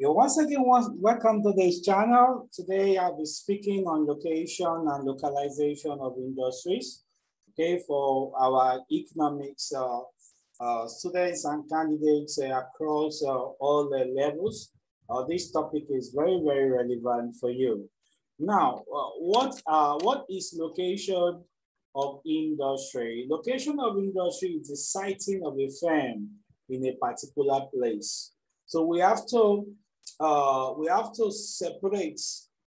You once again welcome to this channel. Today I'll be speaking on location and localization of industries. Okay, for our economics uh, uh, students and candidates uh, across uh, all the levels. Uh, this topic is very, very relevant for you. Now, uh, what, what is location of industry? Location of industry is the siting of a firm in a particular place. So we have to uh, we have to separate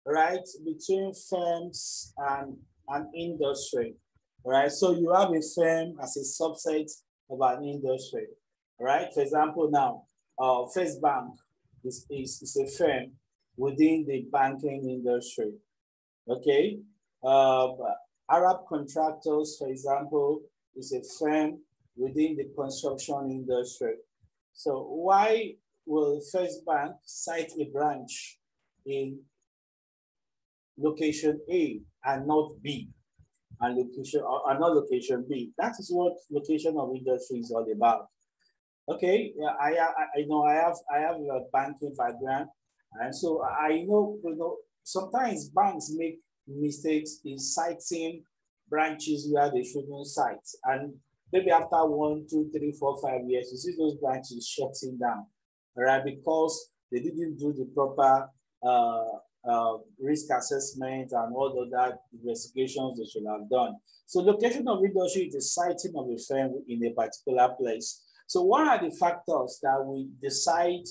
right between firms and an industry, right? So you have a firm as a subset of an industry, right? For example, now uh, First Bank is, is, is a firm within the banking industry, okay? Uh, Arab Contractors, for example, is a firm within the construction industry. So why will First Bank site a branch in location A and not B and location or not location B? That is what location of industry is all about. Okay, I, I, I know I have I have a banking background, and so I know you know sometimes banks make mistakes in siting branches where they shouldn't site. And maybe after one, two, three, four, five years, you see those branches shutting down, right? Because they didn't do the proper uh, uh, risk assessment and all of that investigations they should have done. So location of industry is the siting of a firm in a particular place. So what are the factors that we decide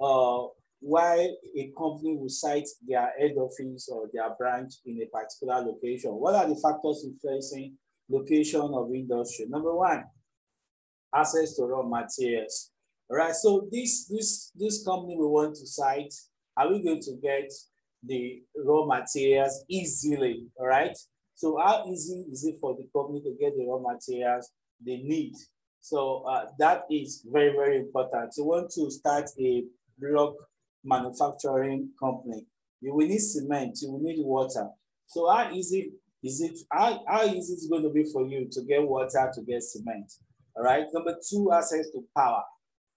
uh, why a company will site their head office or their branch in a particular location. What are the factors influencing location of industry? Number one, access to raw materials. All right, so this, this, this company we want to site, are we going to get the raw materials easily, all right? So how easy is it for the company to get the raw materials they need? So uh, that is very, very important. You want to start a block manufacturing company. You will need cement, you will need water. So how easy is it, how, how easy is it going to be for you to get water, to get cement? All right. Number two, access to power.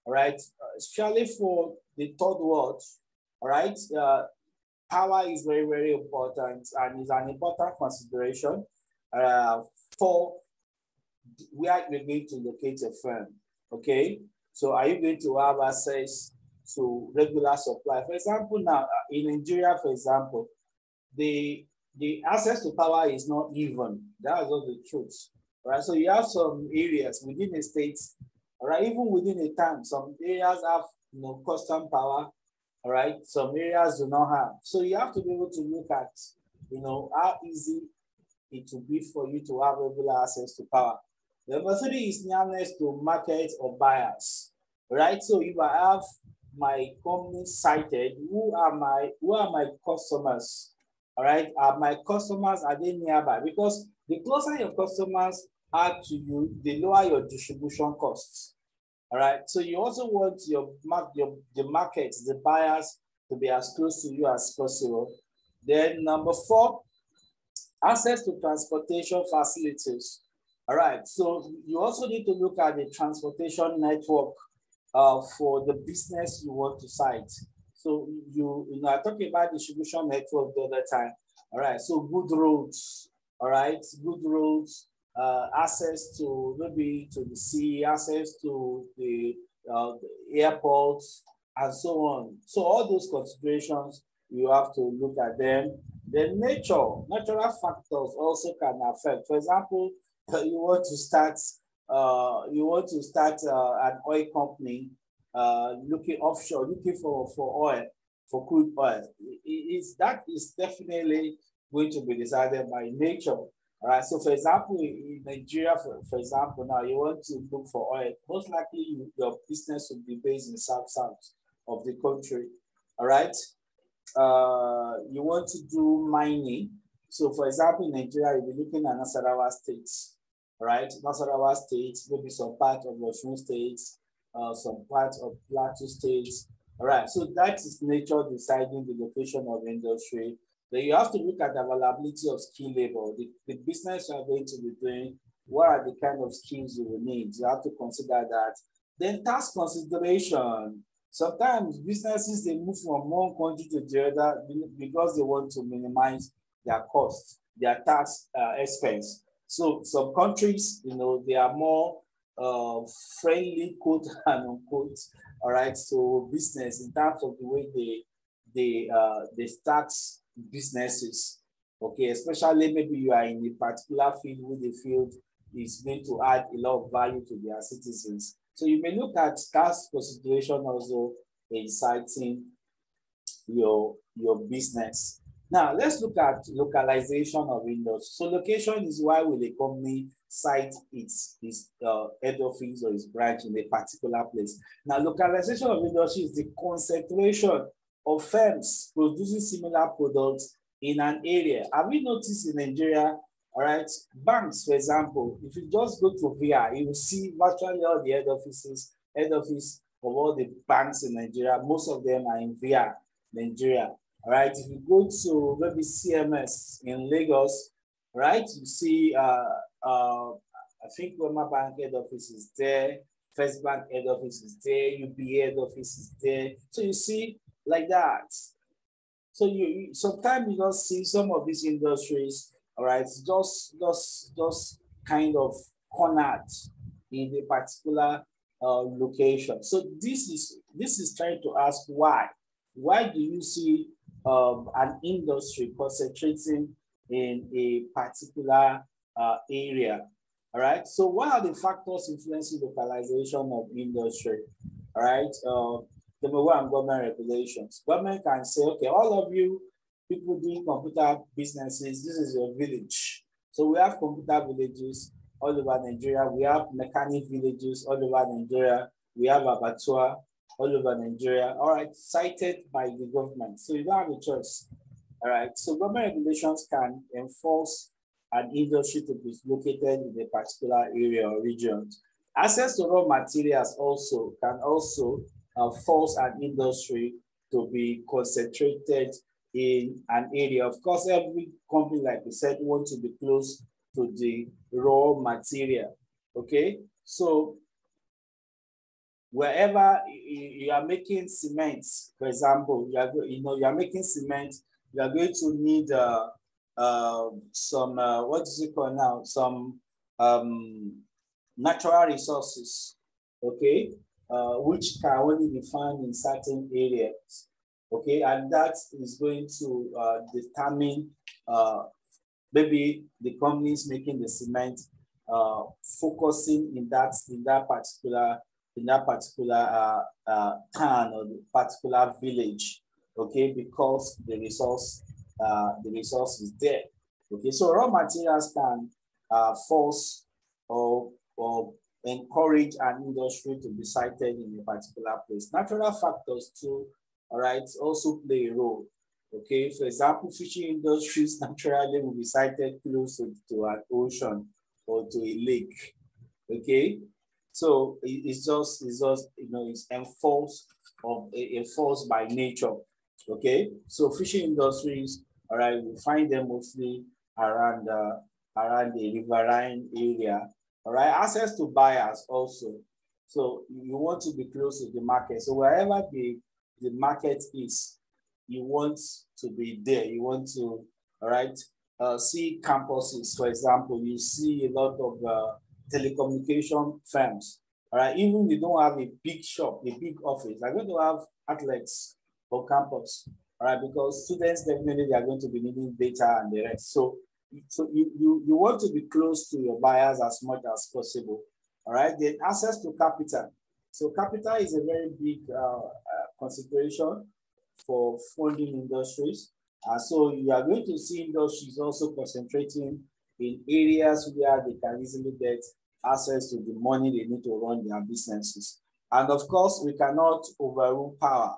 All right. Uh, especially for the third world. All right. Uh, power is very, very important and is an important consideration uh, for where you're going to locate a firm. Okay. So are you going to have access to regular supply. For example, now uh, in Nigeria, for example, the the access to power is not even. That is all the truth. Right. So you have some areas within the states, all right, even within a town, some areas have you know custom power, all right, some areas do not have. So you have to be able to look at, you know, how easy it will be for you to have regular access to power. Number three is nearness to market or buyers, right? So if I have my company sited, who are my who are my customers? All right, are my customers are they nearby? Because the closer your customers are to you, the lower your distribution costs. All right, so you also want your mark, your the markets, the buyers to be as close to you as possible. Then number four, access to transportation facilities. All right, so you also need to look at the transportation network uh, for the business you want to site. So you, you know, I talked about distribution network the other time. All right, so good roads, all right, good roads, uh, access to maybe to the sea, access to the, uh, the airports, and so on. So all those considerations, you have to look at them. The nature, natural factors also can affect. For example, you want to start uh, you want to start uh, an oil company uh, looking offshore, looking for, for oil, for crude oil, it, is, that is definitely going to be decided by nature. All right. So, for example, in Nigeria, for, for example, now you want to look for oil, most likely you, your business will be based in south south of the country. All right. Uh, you want to do mining. So, for example, in Nigeria, you'll be looking at Nasarawa states right? Nasarawa State, maybe some part of Osun State, uh, some part of Plateau State. All right, so that is nature deciding the location of industry. Then you have to look at the availability of skill labor. The, the business you are going to be doing, what are the kind of skills you will need? You have to consider that. Then task consideration. Sometimes businesses, they move from one country to the other because they want to minimize their costs, their tax uh, expense. So some countries, you know, they are more uh, friendly, quote and unquote, all right, so business in terms of the way they, they, uh, they tax businesses, okay, especially maybe you are in a particular field where the field is going to add a lot of value to their citizens. So you may look at tax consideration also inciting your, your business. Now let's look at localization of industry. So location is why will a company site its, its uh, head office or its branch in a particular place. Now localization of industry is the concentration of firms producing similar products in an area. Have you noticed in Nigeria, all right, banks, for example, if you just go to VI, you will see virtually all the head offices, head office of all the banks in Nigeria, most of them are in VI, Nigeria. All right, if you go to maybe CMS in Lagos, right, you see, uh, uh, I think Wema Bank head office is there, First Bank head office is there, UBA head office is there. So you see, like that. So you, sometimes you just see some of these industries, all right, just just just kind of cornered in a particular uh, location. So this is this is trying to ask why. Why do you see um, an industry concentrating in a particular uh, area? All right. So what are the factors influencing localization of industry? All right. Uh, number one, government regulations. Government can say, okay, all of you people doing computer businesses, this is your village. So we have computer villages all over Nigeria. We have mechanic villages all over Nigeria. We have abattoir all over Nigeria. All right, sited by the government. So you don't have a choice. All right, so government regulations can enforce an industry to be located in a particular area or region. Access to raw materials also can also uh, force an industry to be concentrated in an area. Of course, every company, like we said, wants to be close to the raw material. Okay, so wherever you are making cement, for example, you are you know you are making cement, you are going to need uh, uh, some uh, what is it called now? Some um, natural resources. Okay, uh, which can only be found in certain areas. Okay, and that is going to uh, determine uh, maybe the companies making the cement uh, focusing in that in that particular in that particular uh, uh, town or the particular village, okay, because the resource uh, the resource is there. Okay, so raw materials can uh, force or or encourage an industry to be sited in a particular place. Natural factors too, all right, also play a role. Okay, for example, fishing industries naturally will be sited close to, an ocean or to a lake. Okay, so it's just it's just you know it's enforced of enforced by nature. Okay, so fishing industries, all right, we find them mostly around uh, around the riverine area. All right, access to buyers also. So you want to be close to the market. So wherever the the market is, you want to be there. You want to, all right, uh, see campuses, for example, you see a lot of uh, telecommunication firms, all right, even they don't have a big shop, a big office, they're going to have athletes for campus, all right, because students definitely they are going to be needing data and the rest. So, so you, you, you want to be close to your buyers as much as possible, all right, then access to capital. So capital is a very big uh, uh, consideration for funding industries. Uh, so you are going to see industries also concentrating in areas where they can easily get access to the money they need to run their businesses. And of course, we cannot overrule power,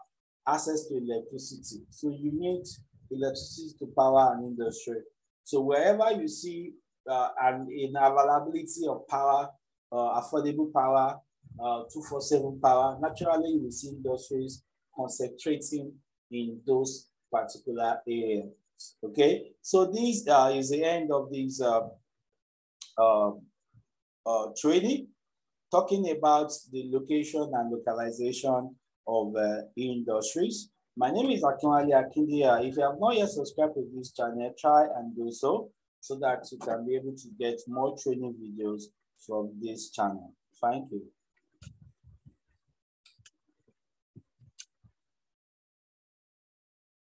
access to electricity. So you need electricity to power an industry. So wherever you see uh, an, an availability of power, uh, affordable power, uh, 247 power, naturally you will see industries concentrating in those particular areas. Okay, so this uh, is the end of this uh, uh, uh, training, talking about the location and localization of uh, industries. My name is Akinwale Akindiya. If you have not yet subscribed to this channel, try and do so so that you can be able to get more training videos from this channel. Thank you.